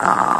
Ah.